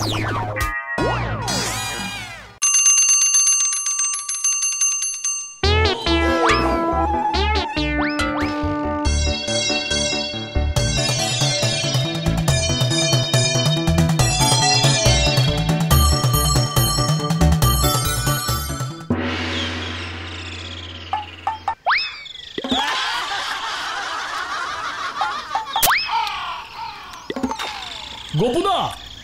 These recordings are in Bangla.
thank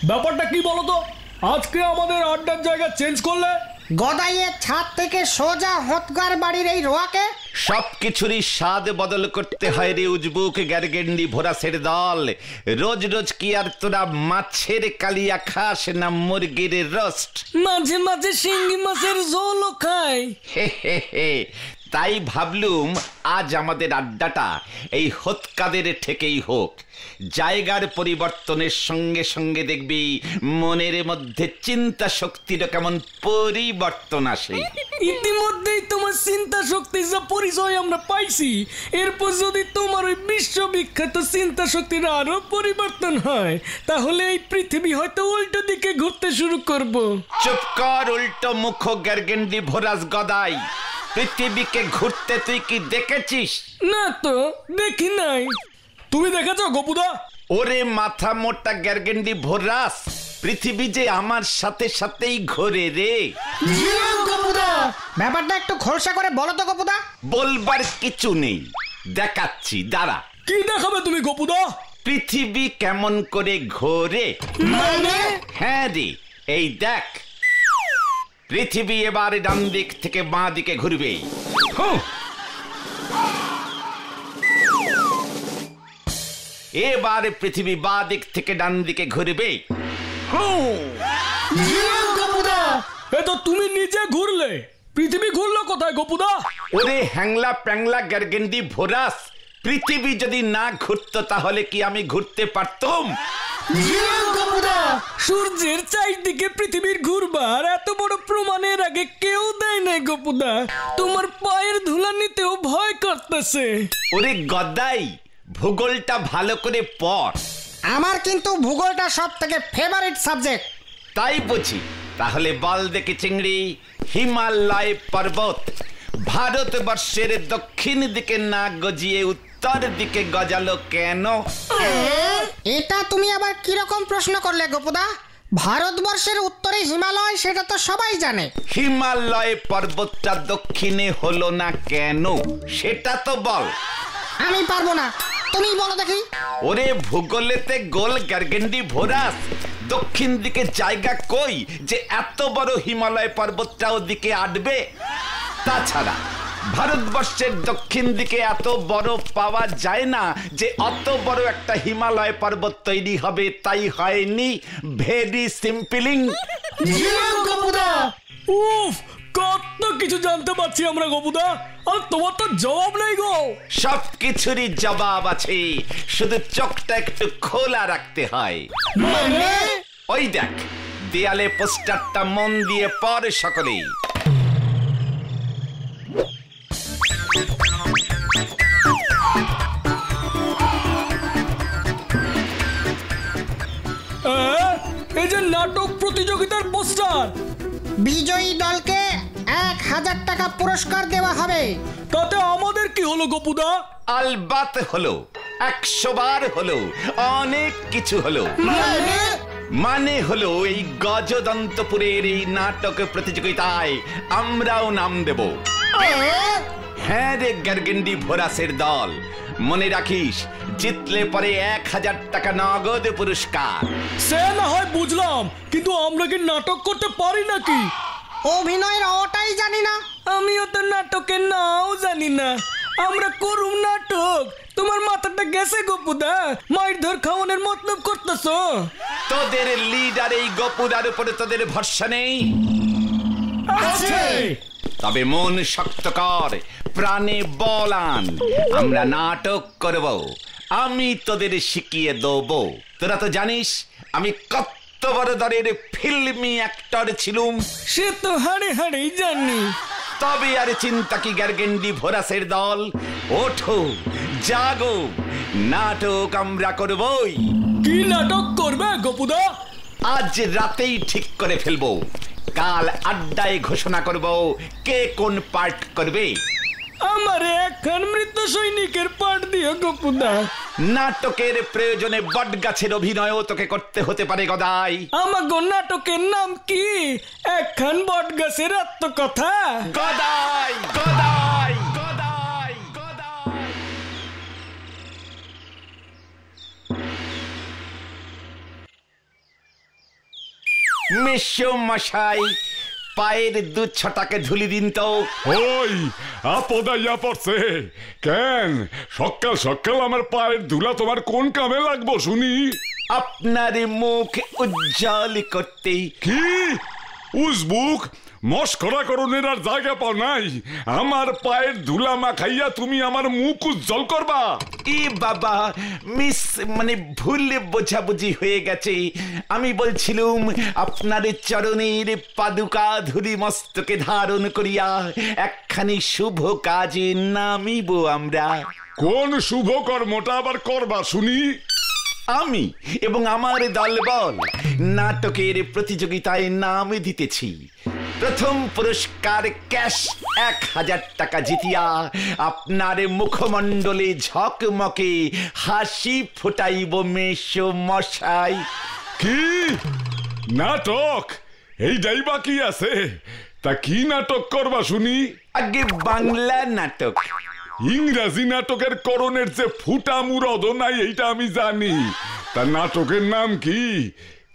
ব্যাপারটা কি বলতো? আজকে আমাদের আড্ডার জায়গা চেঞ্জ করলে? গদাইয়ের ছাদ থেকে সোজা হতগার বাড়ির এই রোয়াকে? সব কিছুরই স্বাদ বদল করতে হয় রে উজবুক গ্যারগেন্ডি ভোরাসের দল। রোজ রোজ কি আর তোরা মাছের কালিয়া খাস না মুরগির রোস্ট? মাঝে মাঝে শিঙ্গি মাছের ঝোলও খাই। হে হে হে। তাই ভাবলুম আজ আমাদের আড্ডাটা এই হতকাদের ঠেকেই হোক। জায়গার পরিবর্তনের সঙ্গে সঙ্গে দেখবি মনের মধ্যে চিন্তা শক্তির কেমন পরিবর্তন আসে। ইতিমধ্যেই তোমার চিন্তা শক্তির যা পরিচয় আমরা পাইছি এরপর যদি তোমার ওই বিশ্ববিখ্যাত চিন্তা শক্তির আরও পরিবর্তন হয় তাহলে এই পৃথিবী হয়তো উল্টো দিকে ঘুরতে শুরু করব। চুপ কর উল্টো মুখ গ্যারগেন্ডি ভোরাস গদাই। পৃথিবীকে ঘুরতে তুই কি দেখেছিস? না তো দেখি নাই। তুমি দেখেছ গোপুদা? ওরে মাথা মোটা গ্যারগেন্ডি ভোরাস পৃথিবী যে আমার সাথে সাথেই ঘোরে রে। ব্যাপারটা একটু খোলসা করে বলো তো গপুদা। বলবার কিছু নেই দেখাচ্ছি দাঁড়া। কি দেখাবে তুমি গোপুদা? পৃথিবী কেমন করে ঘোরে? মানে? হ্যাঁ রে এই দেখ। পৃথিবী এবার ডান দিক থেকে বাঁ দিকে ঘুরবে। এবার পৃথিবী বাঁ দিক থেকে ডান দিকে ঘুরবে। এ তো তুমি নিজে ঘুরলে। পৃথিবী ঘুরলো কোথায় গোপুদা? ওরে হ্যাংলা প্যাংলা গ্যারগেন্ডি ভোরাস পৃথিবী যদি না ঘুরতো তাহলে কি আমি ঘুরতে পারতাম? সূর্যের চারদিকে পৃথিবীর ঘুরবার এত বড় প্রমাণের আগে কেউ দেয় নাই গোপুদা। তোমার পায়ের ধুলা নিতেও ভয় করতেছে ওরে গদাই ভূগোলটা ভালো করে পড়। আমার কিন্তু ভূগোলটা সব থেকে ফেভারিট সাবজেক্ট তাই বুঝি। তাহলে বল দেখে চিংড়ি হিমালয় পর্বত। ভারতবর্ষের দক্ষিণ দিকে না গজিয়ে উত্তর দিকে গজালো কেন? এটা তুমি আবার কীরকম প্রশ্ন করলে গপুদা? ভারতবর্ষের উত্তরে হিমালয় সেটা তো সবাই জানে। হিমালয় পর্বতটা দক্ষিণে হলো না কেন? সেটা তো বল। আমি পারব না। তুমি বলো দেখি। ওরে ভূগোলেতে গোল গার্গেন্ডি ভোরাস দক্ষিণ দিকে জায়গা কই যে এত বড় হিমালয় পর্বতটা ওদিকে আটবে? তাছাড়া ভারতবর্ষের দক্ষিণ দিকে এত বড় পাওয়া যায় না যে অত বড় একটা হিমালয় পর্বত তৈরি হবে তাই হয়নি। ভেরি সিম্পলিং উফ কত কিছু জানতে পারছি আমরা গোপুদা আর তোমার তো জবাব নেই গো। সব কিছুরই জবাব আছে শুধু চোখটা একটু খোলা রাখতে হয়। মানে? ওই দেখ দেয়ালে পোস্টারটা মন দিয়ে পড় সকলেই। পোস্টার বিজয়ী দলকে এক হাজার টাকা পুরস্কার দেওয়া হবে। তাতে আমাদের কি হলো গোপুদা? আলবাত হলো একশো বার হলো অনেক কিছু হলো। মানে? হলো এই গজদন্তপুরের এই নাটক প্রতিযোগিতায় আমরাও নাম দেব। হ্যাঁ রে গার্গেন্ডি ভোরাসের দল মনে রাখিস জিতলে পরে এক হাজার টাকা নগদ পুরস্কার। সে না হয় বুঝলাম কিন্তু আমরা কি নাটক করতে পারি নাকি? অভিনয়ের ওটাই জানি না। আমিও তো নাটকের নাও জানি না। আমরা করুম নাটক। তোমার মাথাটা গেছে গোপুদা? মাইর ধর খাওয়ানোর মতলব করতেছো? তোদের লিডার এই গপুরার উপরে তোদের ভরসা নেই। আছে। তবে মন শক্ত কর প্রাণে বলান। আমরা নাটক করব। আমি তোদের শিখিয়ে দেব। তোরা তো জানিস আমি কত বড় দরের ফিল্মি অ্যাক্টর ছিলুম। সে তো হাড়ে হাড়েই জানি। তবে আর চিন্তা কি গ্যারগেন্ডি ভোরাসের দল? ওঠো জাগো নাটক আমরা করবই। কি নাটক করবে গোপুদা? আজ রাতেই ঠিক করে ফেলব। কাল আড্ডায় ঘোষণা করব কে কোন পার্ট করবে। আমার একখান মৃত সৈনিকের পাঠ দিও গপুদা। নাটকের প্রয়োজনে বট গাছের অভিনয়ও তোকে করতে হতে পারে গদাই। আমাগো নাটকের নাম কি? একখান বট গাছের আত্মকথা। গদাই গদাই গদাই গদাই। মেশো মশাই পায়ের দু ছটাকে ধুলি দিন তো। ওই আপদা ইয়া পড়ছে। কেন? সকাল সকাল আমার পায়ের ধুলা তোমার কোন কামে লাগবো শুনি। আপনার মুখ উজ্জ্বল করতে কি? উজবুক? মস্করা করণের আর জায়গা পাও নাই। আমার পায়ের ধুলা মাখাইয়া তুমি আমার মুখ উজ্জ্বল করবা। ই বাবা মিস মানে ভুল বোঝাবুঝি হয়ে গেছে। আমি বলছিলুম আপনার চরণের পাদুকা ধুলি মস্তকে ধারণ করিয়া একখানি শুভ কাজে নামিব আমরা। কোন শুভ কর্মটা আবার করবা শুনি? আমি এবং আমার দলবল নাটকের প্রতিযোগিতায় নাম দিতেছি। প্রথম পুরস্কার ক্যাশ এক হাজার টাকা জিতিয়া। আপনার মুখমণ্ডলে ঝকমকে হাসি ফুটাইব মেশো মশাই। কি? নাটক? এইটাই বাকি আছে? তা কি নাটক করবা শুনি? আগে বাংলা নাটক। ইংরাজি নাটকের করণের যে ফুটা মুরদ নাই এইটা আমি জানি। তা নাটকের নাম কি?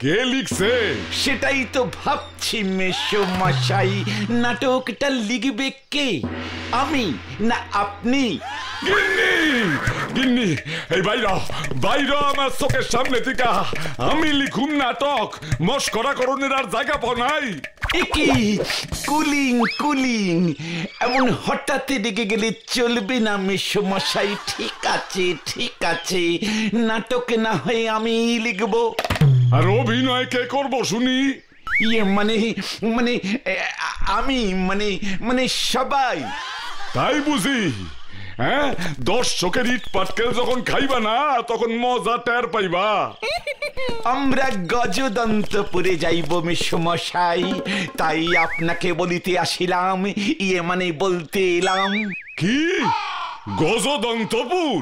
কে লিখছে? সেটাই তো ভাবছি মেশো মশাই। নাটকটা লিখবে কে? আমি না আপনি? গিন্নি! গিন্নি এই বাইরা বাইরা আমার চোখের সামনে থেকে। আমি লিখুম নাটক মস্করা করণের আর জায়গা পাও নাই। একি কুলিং কুলিং। এমন হঠাৎ রেগে গেলে চলবে না মেশো মশাই। ঠিক আছে ঠিক আছে। নাটক না হয় আমি লিখব। আর অভিনয় কে করব শুনি? ইয়ে মানে মানে আমি মানে মানে সবাই। তাই বুঝি? হ্যাঁ? দর্শকের ইট পাটকেল যখন খাইবা না তখন মজা টের পাইবা। আমরা গজদন্তপুরে যাইব মেসমশাই তাই আপনাকে বলিতে আসিলাম ইয়ে মানে বলতে এলাম। কি? গজদন্তপুর।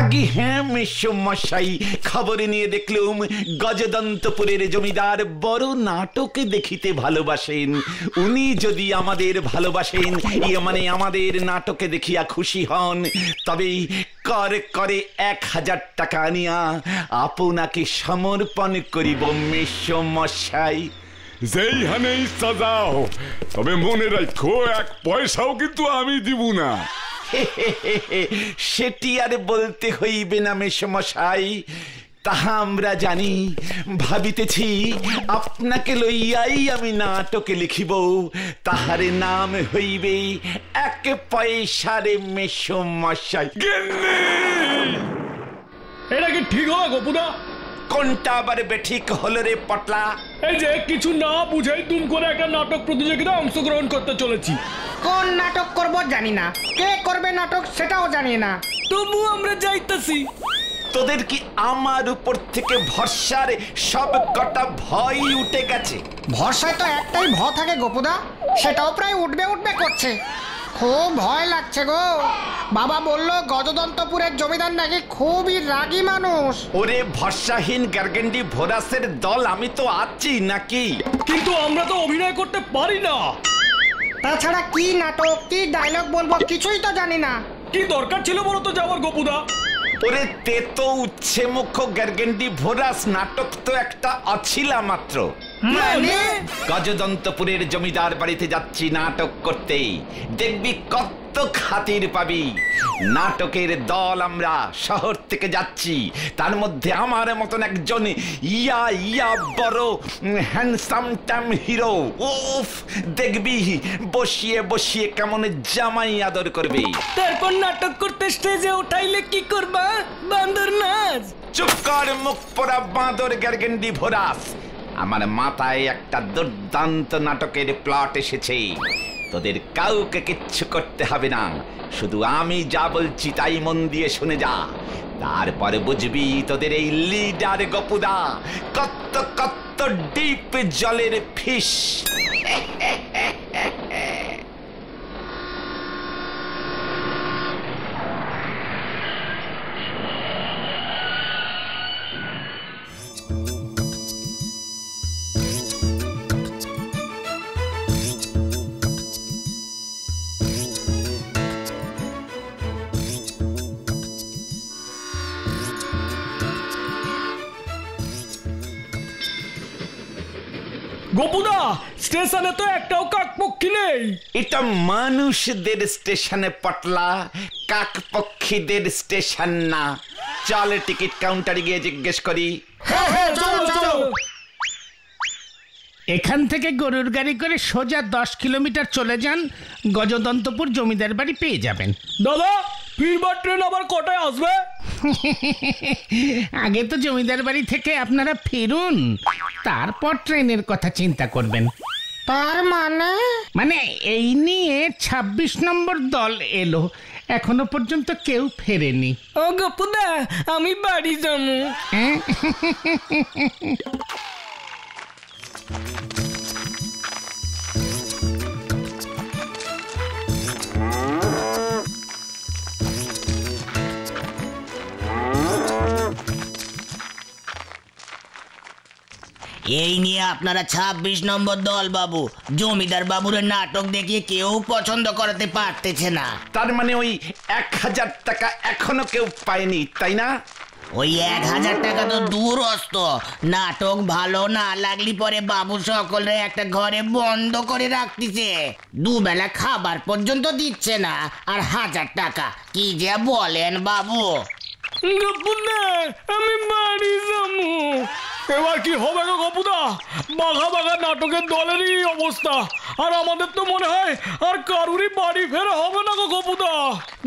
আগে হ্যাঁ মেসমশাই খবরে নিয়ে দেখলুম গজদন্তপুরের জমিদার বড় নাটক দেখিতে ভালোবাসেন। উনি যদি আমাদের ভালোবাসেন ইয়ে মানে আমাদের নাটকে দেখিয়া খুশি হন। তবে কর করে এক হাজার টাকা আনিয়া আপনাকে সমর্পণ করিব মেসমশাই যেই হানে ইচ্ছা যাও তবে মনে রাখো এক পয়সাও কিন্তু আমি দিব না। সেটি আর বলতে হইবে না মেসমশাই তাহা আমরা জানি ভাবিতেছি আপনাকে লইয়াই আমি নাটকে লিখিব তাহারে নাম হইবে এক পয়সারে মেসমশাই এটা কি ঠিক হলো গপুদা কোনটা আবার বেঠিক হলো রে পটলা? এই যে কিছু না বুঝাই দুম করে একটা নাটক প্রতিযোগিতায় অংশগ্রহণ করতে চলেছি। কোন নাটক করব জানি না। কে করবে নাটক সেটাও জানি না। তবু আমরা যাইতাছি। তোদের কি আমার উপর থেকে ভরসার সব কটা ভয় উঠে গেছে? ভরসায় তো একটাই ভ থাকে গোপুদা সেটাও প্রায় উঠবে উঠবে করছে। খুব ভয় লাগছে গো। বাবা বলল গজদন্তপুরের জমিদার নাকি খুবই রাগী মানুষ। ওরে ভরসাহীন গার্গেন্ডি ভোরাসের দল আমি তো আছি নাকি? কিন্তু আমরা তো অভিনয় করতে পারি না। তাছাড়া কি নাটক কি ডায়লগ বলব কিছুই তো জানি না। কি দরকার ছিল বলো তো যাওয়ার গপুদা? ওরে তে তো উচ্ছে মুখ্য গার্গেন্ডি ভোরাস নাটক তো একটা অছিলা মাত্র। মানে? গজদন্তপুরের জমিদার বাড়িতে যাচ্ছি নাটক করতে দেখবি কত খাতির পাবি। নাটকের দল আমরা শহর থেকে যাচ্ছি। তার মধ্যে আমার মতন একজন ইয়া ইয়া বড় হ্যান্ডসাম ট্যাম হিরো উফ দেখবি বসিয়ে বসিয়ে কেমন জামাই আদর করবে। তারপর নাটক করতে স্টেজে উঠাইলে কি করবা? বান্দর নাচ চুপ কর মুখ পড়া বাঁদর গ্যারগেন্ডি ভোরাস আমার মাথায় একটা দুর্দান্ত নাটকের প্লট এসেছে। তোদের কাউকে কিচ্ছু করতে হবে না। শুধু আমি যা বলছি তাই মন দিয়ে শুনে যা। তারপরে বুঝবি তোদের এই লিডার গপুদা কত কত ডিপ জলের ফিস গোপুদা স্টেশনে তো একটাও কাকপক্ষী নেই। এটা মানুষদের স্টেশনে পটলা কাকপক্ষীদের স্টেশন না। চল টিকিট কাউন্টারে গিয়ে জিজ্ঞেস করি। এখান থেকে গরুর গাড়ি করে সোজা দশ কিলোমিটার চলে যান। গজদন্তপুর জমিদার বাড়ি পেয়ে যাবেন। দাদা ফিরবার ট্রেন আবার কটায় আসবে? আগে তো জমিদার বাড়ি থেকে আপনারা ফিরুন তারপর ট্রেনের কথা চিন্তা করবেন। তার মানে? মানে এই নিয়ে ২৬ নম্বর দল এলো এখনও পর্যন্ত কেউ ফেরেনি। ও গোপুদা আমি বাড়ি যাব। এই নিয়ে আপনারা ২৬ নম্বর দল বাবু। জমিদার বাবুর নাটক দেখিয়ে কেউ পছন্দ করাতে পারতেছে না। তার মানে ওই এক হাজার টাকা এখনও কেউ পায়নি তাই না? ওই এক হাজার টাকা তো দূরস্ত নাটক ভালো না লাগলি পরে বাবু সকলে একটা ঘরে বন্ধ করে রাখতিছে। দুবেলা খাবার পর্যন্ত দিচ্ছে না আর হাজার টাকা। কি যে বলেন বাবু? আমি বাড়ি যাব। এবার কি হবে গো গোপুদা? বাঘা বাঘা নাটকের দলেরই অবস্থা। আর আমাদের তো মনে হয় আর কারুরই বাড়ি ফেরা হবে না গো গোপুদা।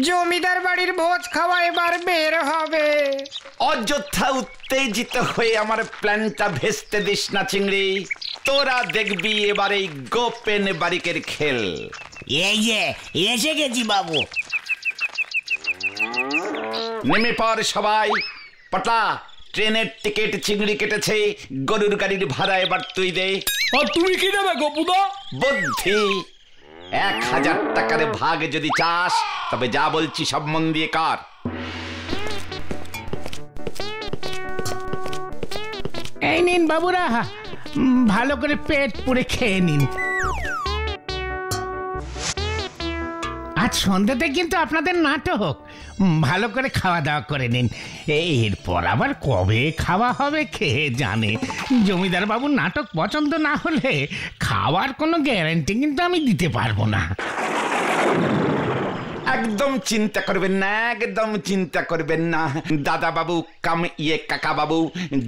জমিদার বাড়ির ভোজ খাওয়া এবার বের হবে। অযথা উত্তেজিত হয়ে আমার প্ল্যানটা ভেস্তে দিস না চিংড়ি। তোরা দেখবি এবার এই গোপেন বারিকের খেল। এই যে এসে গেছি বাবু। নেমে পর সবাই। পটলা ট্রেনের টিকিট চিংড়ি কেটেছে গরুর গাড়ির ভাড়া এবার তুই দে। আর তুমি কি নেবে গোপুদা? বুদ্ধি। এক হাজার টাকার ভাগ যদি চাস তবে যা বলছি সব মন দিয়ে কর। এই নিন বাবুরা ভালো করে পেট পুড়ে খেয়ে নিন। আজ সন্ধ্যাতে কিন্তু আপনাদের নাটক। ভালো করে খাওয়া দাওয়া করে নিন। এরপর আবার কবে খাওয়া হবে খেয়ে জানে? জমিদার বাবুর নাটক পছন্দ না হলে খাওয়ার কোনো গ্যারান্টি কিন্তু আমি দিতে পারব না। একদম চিন্তা করবেন না একদম চিন্তা করবেন না। দাদা বাবু কাম ইয়ে কাকা বাবু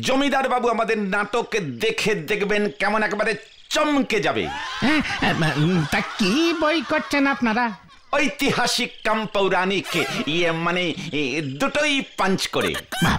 জমিদার বাবু আমাদের নাটক দেখে দেখবেন কেমন একেবারে চমকে যাবে। হ্যাঁ তা কি বই করছেন আপনারা? ঐতিহাসিক কাম পৌরাণিক। ইয়ে মানে দুটোই পাঞ্চ করে।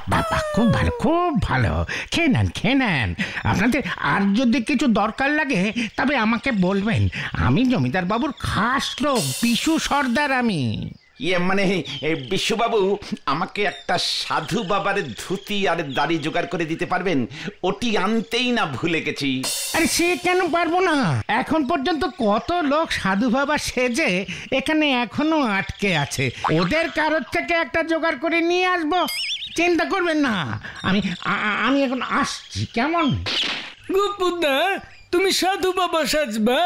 বাহ খুব ভালো খুব ভালো। খেয়ে নেন খেয়ে নেন। আপনাদের আর যদি কিছু দরকার লাগে, তবে আমাকে বলবেন। আমি জমিদার বাবুর খাস লোক, বিশু সর্দার আমি। ইয়ে মানে এ, বিশ্ববাবু আমাকে একটা সাধু বাবার ধুতি আর দাড়ি জোগাড় করে দিতে পারবেন? ওটি আনতেই না ভুলে গেছি। আরে সে কেন পারব না? এখন পর্যন্ত কত লোক সাধু বাবা সেজে এখানে এখনও আটকে আছে। ওদের কারোর থেকে একটা জোগাড় করে নিয়ে আসব? চিন্তা করবেন না। আমি আমি এখন আসছি কেমন? গোপুদা তুমি সাধু বাবা সাজবা?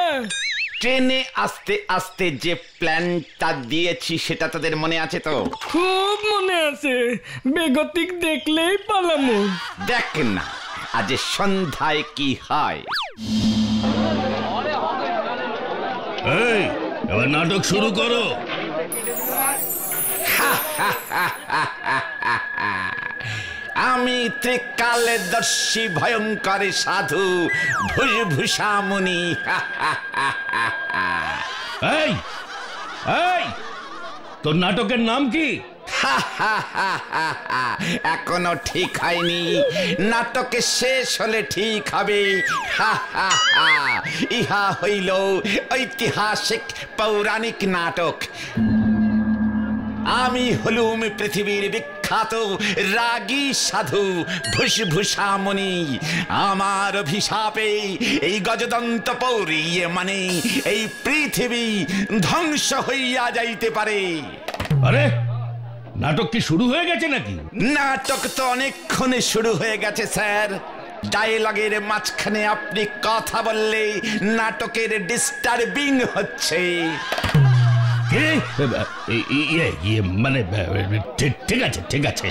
ট্রেনে আস্তে আস্তে যে প্ল্যানটা দিয়েছি সেটা তাদের মনে আছে তো? খুব মনে আছে। বেগতিক দেখলেই পালামু। দেখ না আজ সন্ধ্যায় কি হয়। এই এবার নাটক শুরু করো। আমি ত্রিকালদর্শী ভয়ঙ্কর সাধু ভুষভূষামুনি এই এই তোর নাটকের নাম কি? এখনও ঠিক হয়নি। নাটকে শেষ হলে ঠিক হবে। ইহা হইল ঐতিহাসিক পৌরাণিক নাটক। আমি হলুম পৃথিবীর বিখ্যাত রাগী সাধু ভুষভূষামণি। আমার অভিশাপে এই গজদন্ত পৌরিয়ে মানে এই পৃথিবী ধ্বংস হইয়া যাইতে পারে। আরে নাটক কি শুরু হয়ে গেছে নাকি? নাটক তো অনেকক্ষণে শুরু হয়ে গেছে স্যার। ডায়লগের মাঝখানে আপনি কথা বললে নাটকের ডিস্টার্বিং হচ্ছে। কে? ইয়ে ইয়ে মানে ঠিক আছে ঠিক আছে।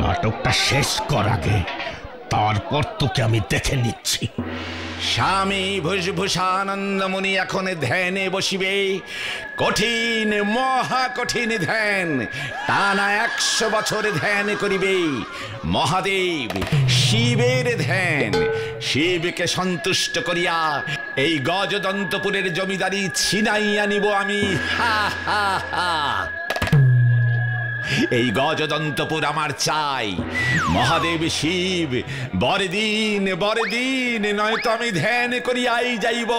নাটকটা শেষ কর আগে। তারপর তোকে আমি দেখে নিচ্ছি। স্বামী ভুষভূষানন্দমণি এখন ধ্যানে বসিবে। কঠিন, মহা কঠিন ধ্যান টানা একশো বছর ধ্যান করিবে। মহাদেব, শিবের ধ্যান, শিবকে সন্তুষ্ট করিয়া এই গজদন্তপুরের জমিদারি ছিনাইয়া নিব আমি। হা হা হা। এই গজদন্তপুর আমার চাই। মহাদেব শিব বরদিন বরদিন নয়তো আমি ধ্যান করিয়াই যাইব।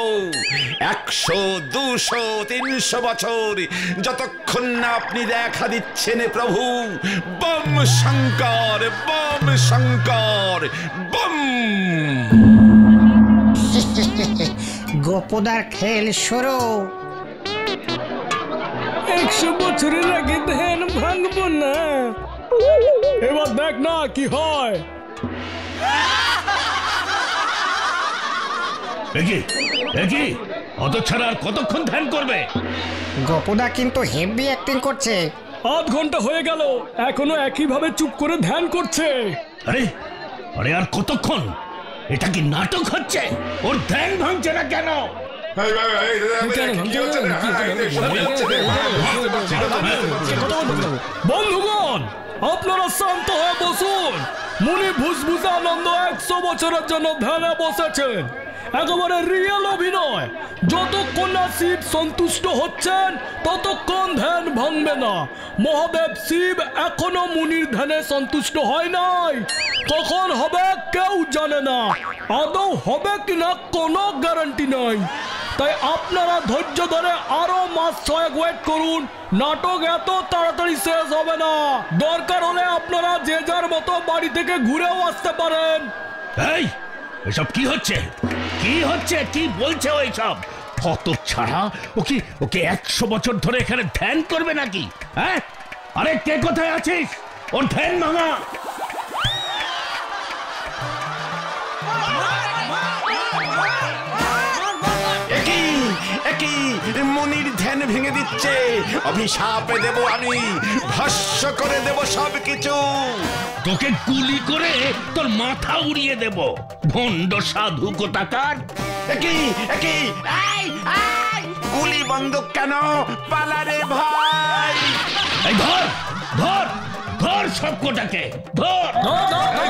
একশো, দুশো, তিনশো বছর যতক্ষণ না আপনি দেখা দিচ্ছেন প্রভু। Bomb Shankar bomb Shankar, bomb. গোপদার খেল শুরু। একশো বছরের আগে ধ্যান ভাঙবো না। এবার দেখ না কি হয়। একই অত ছাড়া আর কতক্ষণ ধ্যান করবে? গোপদা কিন্তু হেভি অ্যাক্টিং করছে। আধ ঘণ্টা হয়ে গেল এখনও একইভাবে চুপ করে ধ্যান করছে। আরে আরে আর কতক্ষণ? এটা কি নাটক হচ্ছে? ওর ধ্যান ভাঙছে না কেন? বন্ধুগণ আপনারা শান্ত হয়ে বসুন মুনি ভুসভুসে আনন্দ একশো বছরের জন্য ধ্যানে বসেছেন একেবারে রিয়েল অভিনয় যতক্ষণ না শিব সন্তুষ্ট হচ্ছেন ততক্ষণ ধ্যান ভাঙবে না মহাদেব শিব এখনও মুনির ধ্যানে সন্তুষ্ট হয় নাই কখন হবে কেউ জানে না আদৌ হবে কিনা কোনো গ্যারান্টি নাই তাই আপনারা ধৈর্য ধরে আরও মাস ছয়েক ওয়েট করুন। নাটক এত তাড়াতাড়ি শেষ হবে না। দরকার হলে আপনারা যে যার মতো বাড়ি থেকে ঘুরেও আসতে পারেন। এই, এসব কি হচ্ছে? কি হচ্ছে? কি বলছে ওই সব? কত ছাড়া? ও কি ওকে একশো বছর ধরে এখানে ধ্যান করবে নাকি? হ্যাঁ? আরে কে কোথায় আছিস? ওর ধ্যান ভাঙা। একই মনির ধ্যান ভেঙে দিচ্ছে অভিশাপে দেব আমি ভস্য করে দেব সব কিছু তোকে গুলি করে তোর মাথা উড়িয়ে দেব ভণ্ড সাধু কোথাকার একই একই গুলি বন্দুক কেন পালারে ভাই এই ধর ধর ধর সব কোটাকে ধর এই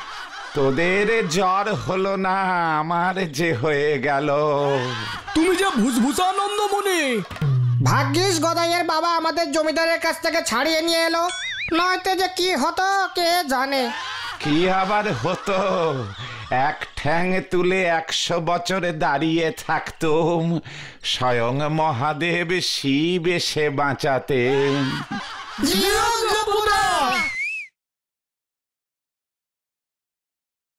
তোদের জ্বর হলো না আমার যে হয়ে গেল। তুমি যে ভুসভুসানন্দ মনে। ভাগ্যিস গদাইয়ের বাবা আমাদের জমিদারের কাছ থেকে ছাড়িয়ে নিয়ে এলো। নয়তো যে কি হতো কে জানে। কি আবার হতো? এক ঠ্যাং তুলে একশো বছরে দাঁড়িয়ে থাকতুম স্বয়ং মহাদেব শিব এসে বাঁচাতেন।